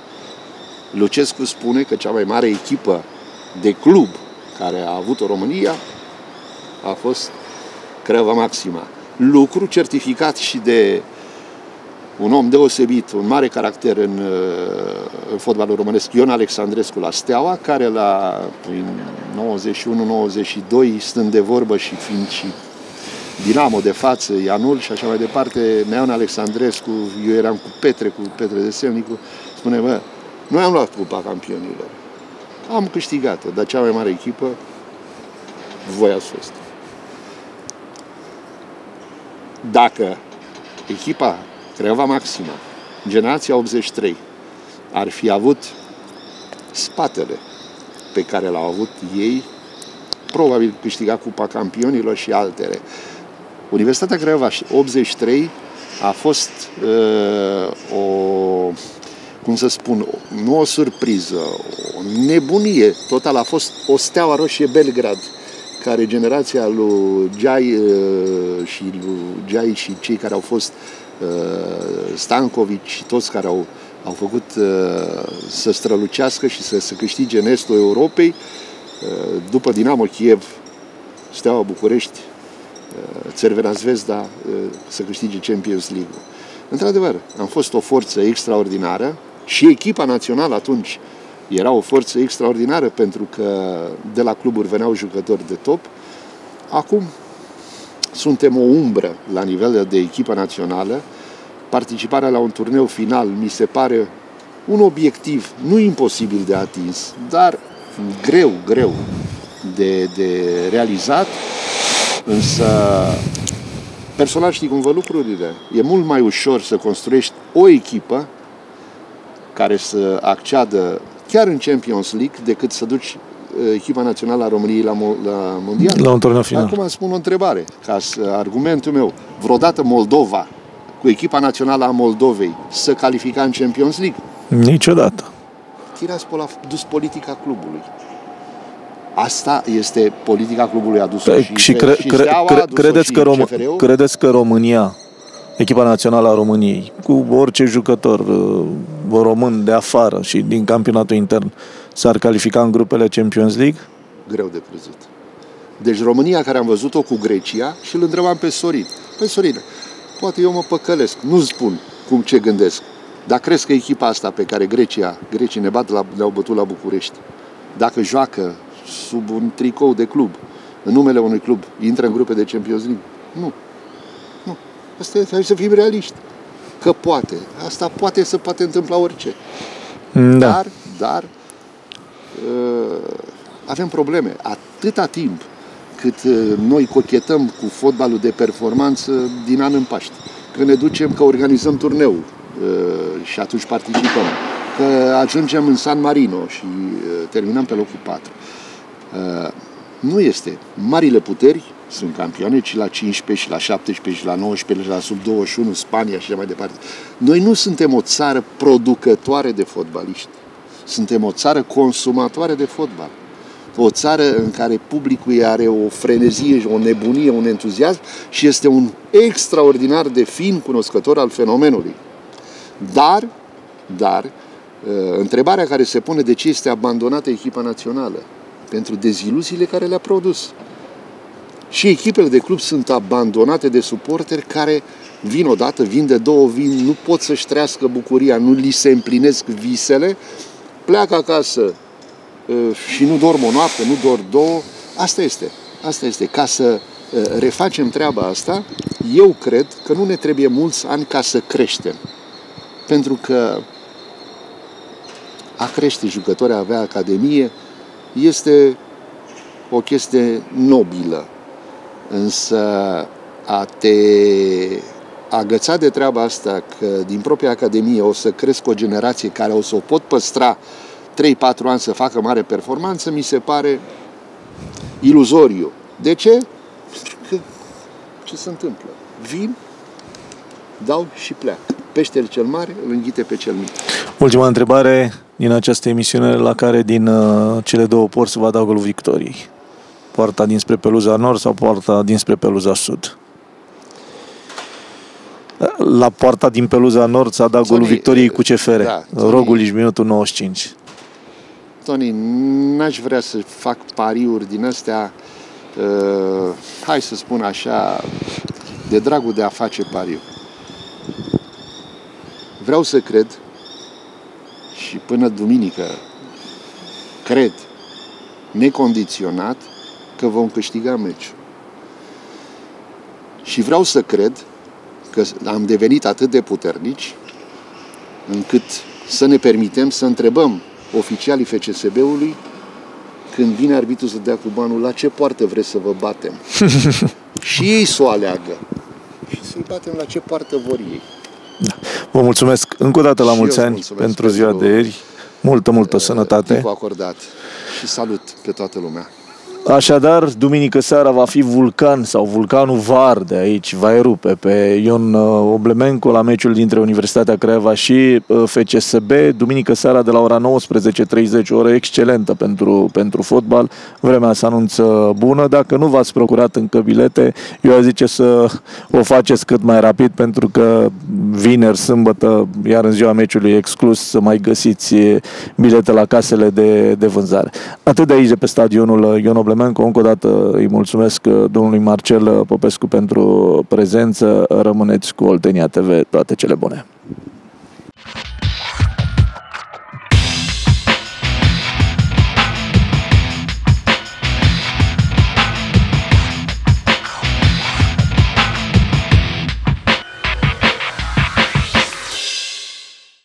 Lucescu spune că cea mai mare echipă de club care a avut-o România a fost Craiova Maxima. Lucru certificat și de un om deosebit, un mare caracter în, în fotbalul românesc, Ion Alexandrescu la Steaua, care la 91-92, stând de vorbă și fiind și Dinamo de față, Ianul și așa mai departe, Neon Alexandrescu, eu eram cu Petre, cu Petre de Semnicu, spune, bă, noi am luat cupa campionilor. Am câștigat-o, dar cea mai mare echipă, voi ați fost. Dacă echipa Craiova Maxima, generația 83, ar fi avut spatele pe care l-au avut ei, probabil câștiga Cupa Campionilor și altele. Universitatea Craiova 83 a fost uh, o, cum să spun, nu o surpriză, o nebunie total. A fost o steaua roșie Belgrad care generația lui Jai uh, și lui Jai și cei care au fost uh, Stankovic și toți care au, au făcut uh, să strălucească și să, să câștige în estul Europei, după Dinamo Kiev, Steaua București Cervena Zvezda să câștige Champions League. Într-adevăr, am fost o forță extraordinară și echipa națională atunci era o forță extraordinară pentru că de la cluburi veneau jucători de top. Acum suntem o umbră la nivel de echipă națională. Participarea la un turneu final mi se pare un obiectiv nu imposibil de atins, dar greu, greu de, de realizat, însă personal știi cum vă lucrurile. E mult mai ușor să construiești o echipă care să acceadă chiar în Champions League decât să duci uh, echipa națională a României la, mo- la Mondial. La un turneu final. Acum spun o întrebare, ca să, argumentul meu. Vreodată Moldova, cu echipa națională a Moldovei, să califica în Champions League? Niciodată. Tiraspol a dus politica clubului. Asta este politica clubului adusă Pe, și, și, cre, și cre, Steaua, cre, adus-o credeți, și că Rom, CFR-ul? credeți că România, echipa națională a României, cu orice jucător uh, român de afară și din campionatul intern, s-ar califica în grupele Champions League? Greu de crezut. Deci România care am văzut-o cu Grecia și îl întrebam pe Sorin. Păi Sorin, poate eu mă păcălesc, nu spun cum ce gândesc. Dar crezi că echipa asta pe care Grecia, grecii ne bat la, le-au bătut la București, dacă joacă sub un tricou de club, în numele unui club, intră în grupe de Champions League? Nu. Nu. Asta e, hai să fim realiști. Că poate. Asta poate să poate întâmpla orice. Da. Dar, dar uh, avem probleme. Atâta timp cât uh, noi cochetăm cu fotbalul de performanță din an în Paști. Că ne ducem, că organizăm turneu uh, și atunci participăm. Că ajungem în San Marino și uh, terminăm pe locul 4. Uh, nu este. Marile puteri sunt campioane și la 15, și la 17, și la 19, și la sub 21, Spania și așa mai departe. Noi nu suntem o țară producătoare de fotbaliști. Suntem o țară consumatoare de fotbal. O țară în care publicul are o frenezie, o nebunie, un entuziasm și este un extraordinar de fin cunoscător al fenomenului. Dar, dar, uh, întrebarea care se pune de ce este abandonată echipa națională? Pentru deziluziile care le-a produs. Și echipele de club sunt abandonate de suporteri care vin odată, vin de două, vin, nu pot să-și trăiască bucuria, nu li se împlinesc visele, pleacă acasă uh, și nu dorm o noapte, nu dorm două. Asta este. Asta este. Ca să uh, refacem treaba asta, eu cred că nu ne trebuie mulți ani ca să creștem. Pentru că a crește jucători, a avea academie, este o chestie nobilă. Însă a te agăța de treaba asta că din propria academie o să cresc o generație care o să o pot păstra 3-4 ani să facă mare performanță, mi se pare iluzoriu. De ce? Că ce se întâmplă? Vin, dau și pleacă. Peștele cel mare îl înghite pe cel mic. Ultima întrebare din această emisiune la care din uh, cele două porți se va da golul victoriei. Poarta dinspre Peluza Nord sau poarta dinspre Peluza Sud? La poarta din Peluza Nord s-a dat golul Tony, victoriei cu CFR. da, Tony- Rogulici, minutul 95. Tony, n-aș vrea să fac pariuri din astea, uh, hai să spun așa, de dragul de a face pariu. Vreau să cred și până duminică cred necondiționat că vom câștiga meciul. Și vreau să cred că am devenit atât de puternici încât să ne permitem să întrebăm oficialii FCSB-ului când vine arbitru să dea cu banul, la ce poartă vreți să vă batem? și ei să o aleagă. Și să-i batem la ce poartă vor ei. Vă mulțumesc încă o dată la Și mulți eu ani mulțumesc pentru ziua pentru, de ieri. Multă, multă sănătate. Timpul acordat. Și salut pe toată lumea. Așadar, duminică seara va fi Vulcan sau Vulcanul Var de aici, va erupe pe Ion uh, Oblemenco la meciul dintre Universitatea Craiova și uh, FCSB. Duminică seara de la ora 19.30, o oră excelentă pentru, pentru fotbal. Vremea se anunță bună. Dacă nu v-ați procurat încă bilete, eu aș zice să o faceți cât mai rapid pentru că vineri, sâmbătă, iar în ziua meciului exclus să mai găsiți bilete la casele de, de vânzare. Atât de aici de pe stadionul Ion Oblemenco Oblemenco. Încă o dată îi mulțumesc domnului Marcel Popescu pentru prezență. Rămâneți cu Oltenia TV. Toate cele bune!